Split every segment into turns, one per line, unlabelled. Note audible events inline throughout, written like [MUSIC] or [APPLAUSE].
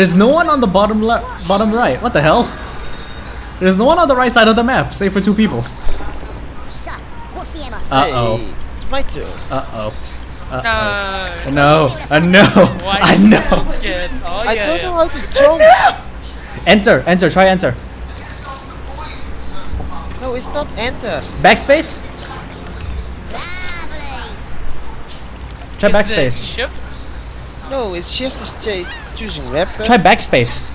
There's no one on the bottom left, bottom right. What the hell? There's no one on the right side of the map, save for two people.
So, what's the ammo?
Uh oh.
My turn.
Uh oh.
No.
No. Uh, no.
Why
I
are so
know.
scared? Oh
I
yeah.
don't know how to jump.
Enter. Enter. Try enter.
no, it's not enter.
Backspace.
Lovely.
Try
Is it
backspace.
Shift.
No, it's shift is cha- choosing weapon.
Try backspace.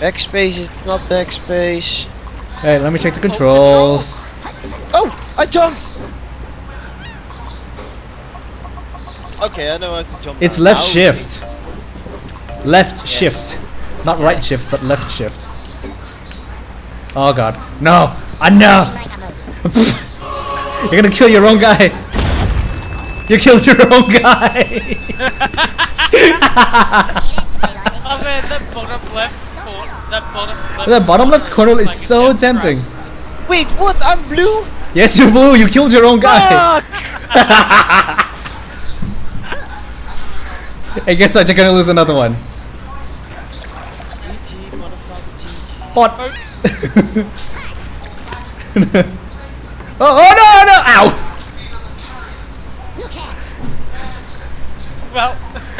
backspace. It's not backspace.
Hey, let me check the oh, controls.
Oh, I jumped. Okay, I know how to jump.
It's
now.
left shift. Left shift. Not right shift, but left shift. Oh god. No! I know!
Make a move.
You're gonna kill your own guy! You killed your own guy! [LAUGHS]
It had to be like this.
Oh man, that bottom left corner. That bottom left.
that bottom left corner is so tempting.
Wait, what? I'm blue.
Yes, you're blue. You killed your own guy! [LAUGHS] I guess I'm just gonna lose another one.
GG, motherfucker, GG.
What? oh, oh no,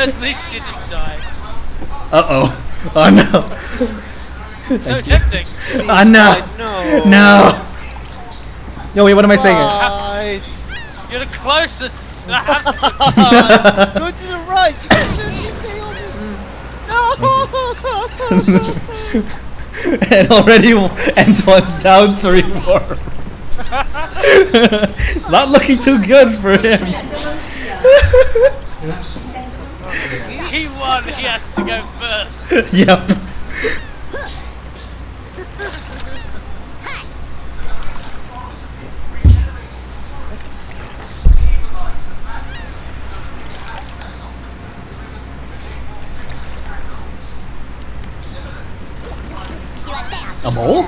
Well, at least you didn't die.
Uh oh. Oh no.
So tempting.
Oh no.
No.
No. No, wait, what am I saying?
Right.
You're the closest. I have to. [LAUGHS]
Go to the right. You can No. [LAUGHS]
and already Antoine's down three more. it's [LAUGHS] not looking too good for him. [LAUGHS]
he won. He has to go first. [LAUGHS]
yep. A mole?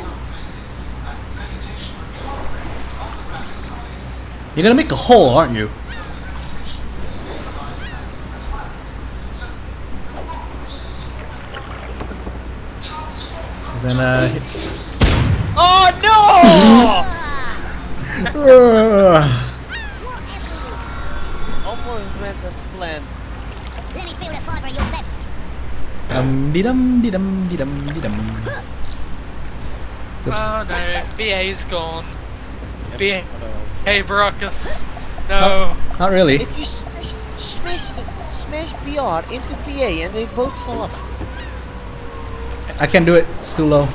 You're gonna make a hole, aren't you? Then, uh,
Oh no! [LAUGHS] Almost went as planned.
Let me feel the fibre of your web.
um, dee dum, dee dum, dee dum, dee dum. Oops.
Oh no, BA's gone. BA. Hey, Baracus. No.
Not really.
If you smash, smash, smash BR into BA and they both fall off.
I can't do it. It's too low.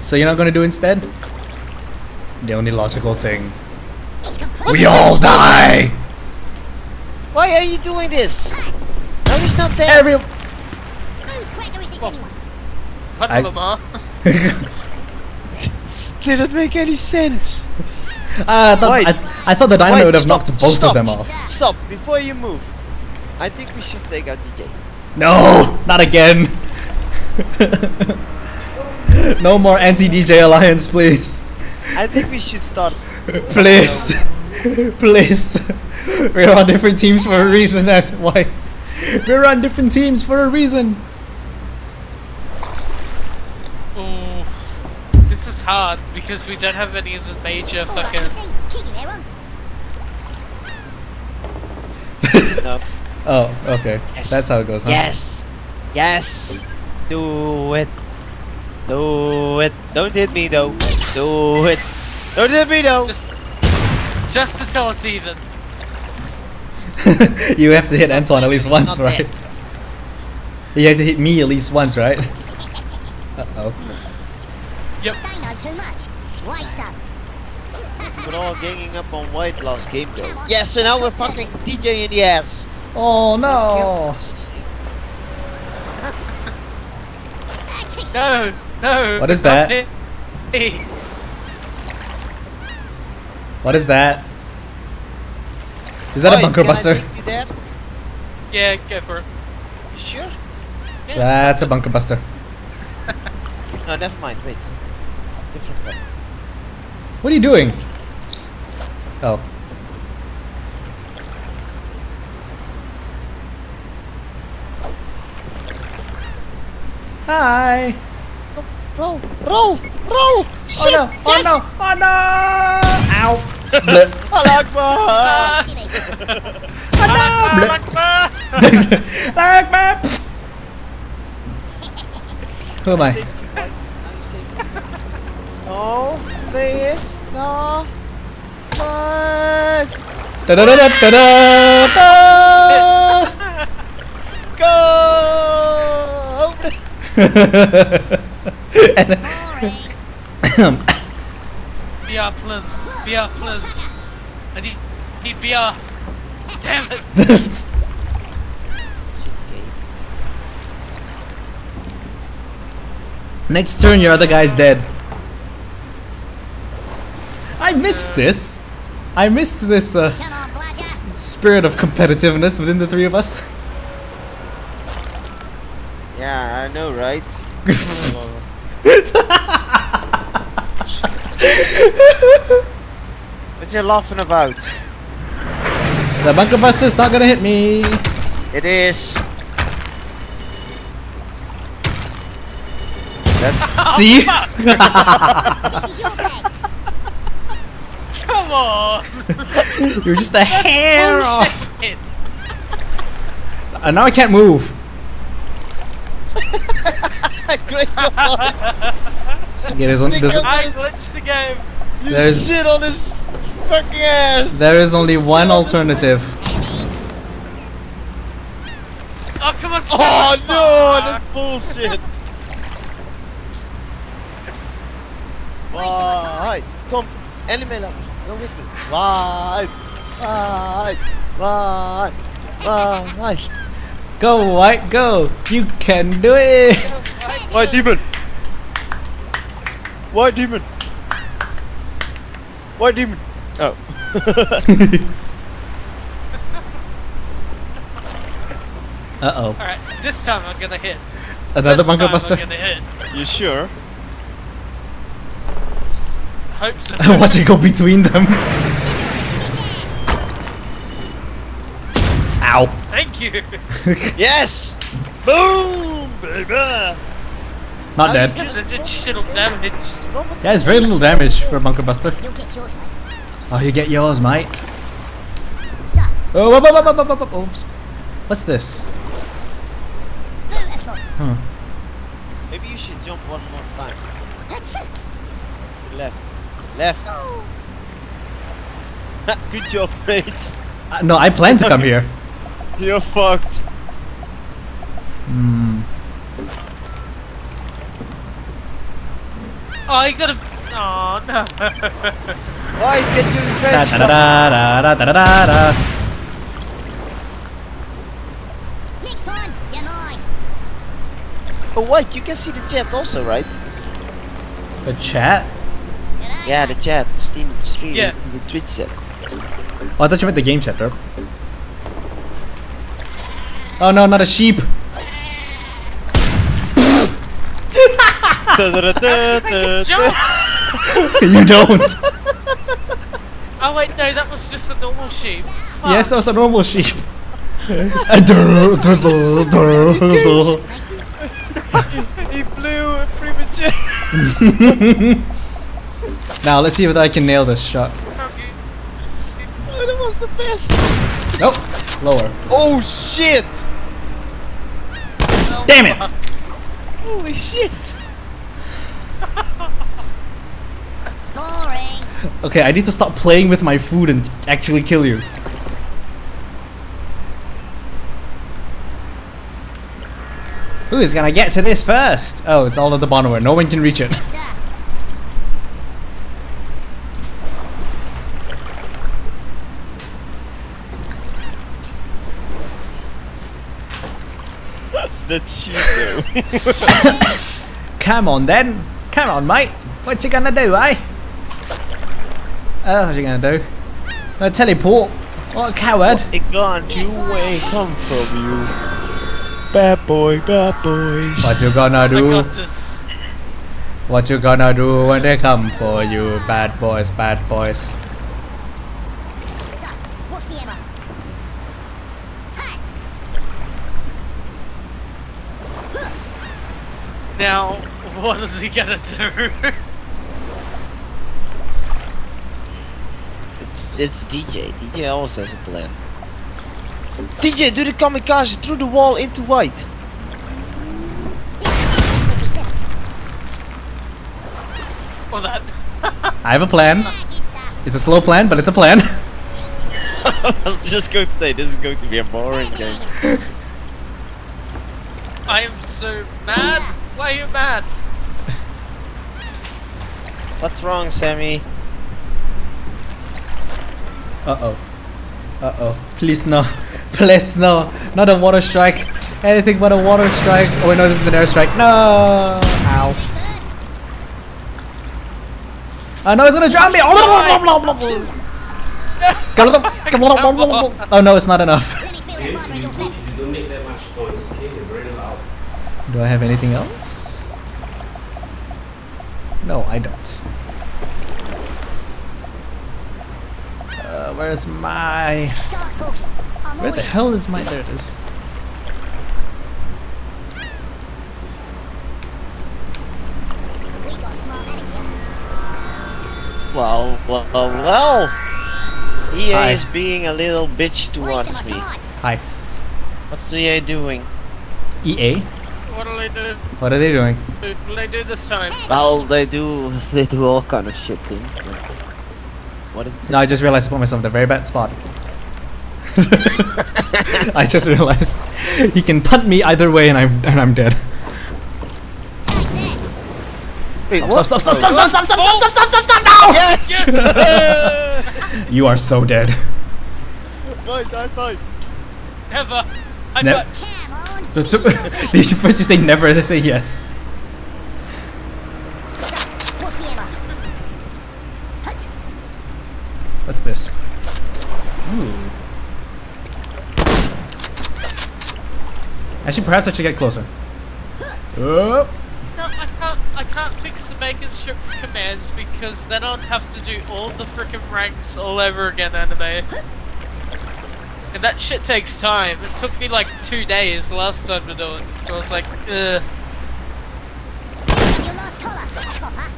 So you're not gonna do instead? The only logical thing. We all die!
Why are you doing this? No, he's not there.
Every
Who's cracker is this anyway?
Tunnel
I-
them, huh? [LAUGHS]
Didn't make any sense.
Ah, I, thought,
Wait.
I, I thought the dynamo
Wait,
would have
stop,
knocked both
stop.
of them off.
Stop before you move. I think we should take out DJ.
No, not again. No more anti-DJ alliance, please.
I think we should start.
Please, please. We're on different teams for a reason. That's why. We're on different teams for a reason.
Oh, This is hard because we don't have any of the major
Oh,
fucking.
see. Keep you there, one. [LAUGHS]
No.
Oh, okay.
Yes.
That's how it goes, huh?
Yes. Yes. Do it. Do it. Don't hit me though. Do it. Don't hit me though.
Just. Just to tell it's even. [LAUGHS]
you have to hit Anton at least once,
Not
right? You have to hit me at least once, right? Uh oh.
Yep.
They know too much. Waste up. [LAUGHS]
We're all ganging up on white last game though. Yes, so now we're fucking DJ in the ass.
Oh no!
That's it.
No, no.
What is that?
me.
What is that? Is that a bunker buster?
take you there?
Yeah, go for it.
You sure?
Yeah.
That's a bunker buster. [LAUGHS]
No, never mind. Wait. Different one.
What are you doing? Oh. Hi.
Roll, roll, roll!
Oh no! Oh no! Oh no! Ow!
Allah [LAUGHS] Akbar!
Oh no! Bleh. Akbar. [LAUGHS] Who am I?
No, please, no. Please.
Da da da da da da And-
Boring.
BR plus. BR plus. I need, need BR. Damn it.
Next turn, your other guy's dead. I missed this. I missed this uh,
Come on, Bludger.
spirit of competitiveness within the three of us. [LAUGHS]
Yeah, I know, right? [LAUGHS] what you laughing about?
The bunker buster's not gonna hit me.
It is. That's [LAUGHS]
See?
This is your bag.
Come on. [LAUGHS]
You're just a hair off. And now I can't move.
Great.
Okay, there's, one, there's,
I glitched the game.
You
There's-
shit on his fucking ass.
there is only one alternative.
Oh, come on.
Oh
Stefan.
no, that's bullshit. [LAUGHS]
Waste come, my time.
Right, kom, Elimela, go with me. Right, right, right, right.
Go, White, go! You can do it!
White demon. White demon. White demon. Oh. [LAUGHS]
Uh oh.
Alright, this time I'm gonna hit.
Another
this
bunker
time
buster?
I'm gonna hit.
you sure?
Hope so. [LAUGHS]
Watch it go between them. [LAUGHS] Ow.
Thank you.
Yes. Boom, baby.
Not dead.
Yeah, did shit on damage.
Yeah, it's very little damage for a bunker buster.
Yours.
Oh, you get yours, mate.
So,
Oh, whoop, whoop, whoop, whoop, whoop, whoop, oops. What's this?
beautiful.
Huh.
Maybe you should jump one more time.
That's it.
Left. Left.
Oh, [LAUGHS]
Good job, mate.
Uh, no, I plan to come here. [LAUGHS]
You're fucked.
Hmm.
Oh, you gotta. Oh no.
Why did you
da, da, da, da, da, da, da, da.
Next time, you're.
Oh wait, you can see the chat also, right?
The chat?
Yeah, the chat, Steam stream,
yeah.
the Twitch chat.
Oh, I thought you meant the game chat, bro. Oh no, not a sheep! [LAUGHS] you don't. [LAUGHS]
Oh wait, no, that was just a normal sheep. Fuck.
yes, that was a normal sheep.
He blew premature.
now let's see if I can nail this shot.
Oh, that was the best.
Nope. Lower.
Oh shit!
Damn it!
Holy shit!
Boring.
Okay, I need to stop playing with my food and actually kill you. Who's gonna get to this first? Oh, it's all at the bottom where no one can reach it. [LAUGHS]
Sir, [LAUGHS]
That's. [LAUGHS]
Come on then. Come on, mate. What you gonna do, eh? Uh, what you gonna do? Uh, teleport. What a coward.
it gone you way come from you. Bad boy, bad boy.
What you gonna
I
do?
got this.
What you gonna do when they come for you, bad boys, bad boys?
sir, what's the ammo? Hey,
Now, what is he gonna do?
It's DJ. DJ always has a plan. DJ, do the kamikaze through the wall into white.
50
or that. [LAUGHS]
I have a plan.
Back in stuff.
It's a slow plan, but it's a plan. [LAUGHS] [LAUGHS]
I was just going to say this is going to be a boring game.
I am so mad. Why are you mad?
What's wrong, Sammy?
Uh oh. Uh oh. Please no. [LAUGHS] Please no. Not a water strike. Anything but a water strike. Oh wait, no, this is an air strike. No. Ow. Oh no, it's gonna drown me. Oh no, it's not enough.
Let me feel the
Okay, so
fire in
you,
your
don't-
feet.
you don't make that much noise, okay? You're very loud.
Do I have anything else? No, I don't. Uh, where's my?
Start talking. I'm
Where the hell is my? There it is.
We got a smart aleck here.
Well, well, well, well. EA
Hi.
is being a little bitch towards me.
Hi.
What's EA doing?
EA.
What'll they do?
What are they doing?
What'll they do this time?
Well, they do they do all kind of shit things. but- What is
No, I just realized I put myself in a very bad spot. I just realized he can punt me either way, and I'm and I'm dead.
Take that.
Wait,
Stop! Stop! Stop! Stop! Stop! Stop! Stop! Stop! Stop! Stop! Stop! Stop! No!
Yes!
You are so dead.
Fight, high five.
Never. I
Ne-
thought
Come on.
But
This is.
First you say never, then say yes.
What's the ammo? Hut.
What's this? Ooh. Actually, perhaps I should get closer. Oh.
no, I can't. I can't fix the bacon strips commands because then I'd have to do all the freaking ranks all over again, anime. And that shit takes time. It took me like two days the last time to do it. I was like, ugh.
Your last collar. Copper.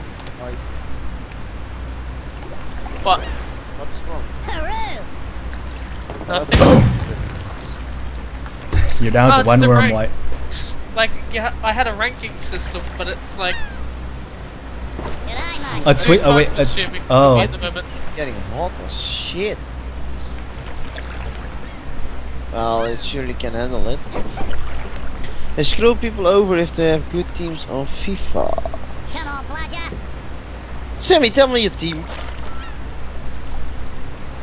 What?
What's wrong?
Hooroo.
Nothing. [LAUGHS]
You're down
Oh,
to one worm
rank.
white.
Like yeah, I had a ranking system, but it's like
G'day, mate.
A twi- oh, wait, a-
time-consuming
oh.
me at the moment.
Getting hot as shit. Well, it surely can handle it. They screw people over if they have good teams on FIFA.
Come on, Bludger.
Sammy, tell me your team.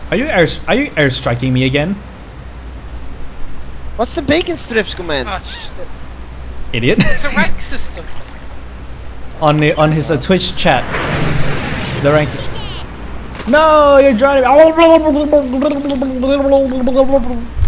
Are you air? Are you air striking me again,
What's the bacon strips command?
Just-
idiot?
it's a rank system. [LAUGHS]
on the on his uh, Twitch chat, the rank. No, you're drowning. [LAUGHS]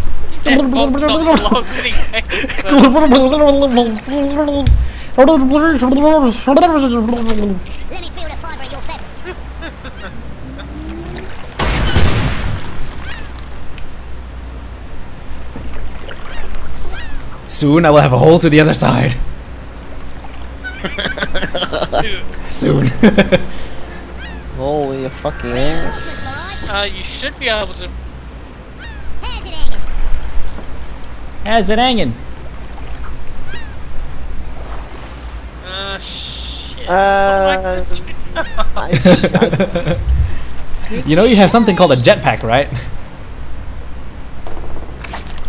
Soon I will have a hole to the other side.
but soon.
Soon.
Holy fucking ass.
Uh, you should be able to.
How's it
hanging?
Uh, shit.
Uh,
I?
I, I,
You know you have something called a jetpack, right?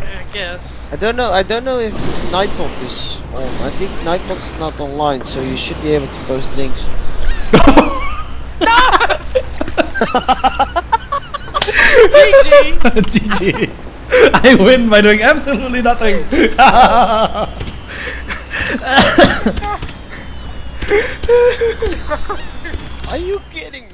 I guess.
I don't know. I don't know if Nightbot is on. I think Nightbot's is not online, so you should be able to post links. [LAUGHS] [LAUGHS]
GG!
GG. [LAUGHS] I win by doing absolutely nothing. [LAUGHS] [LAUGHS]
Are you kidding me?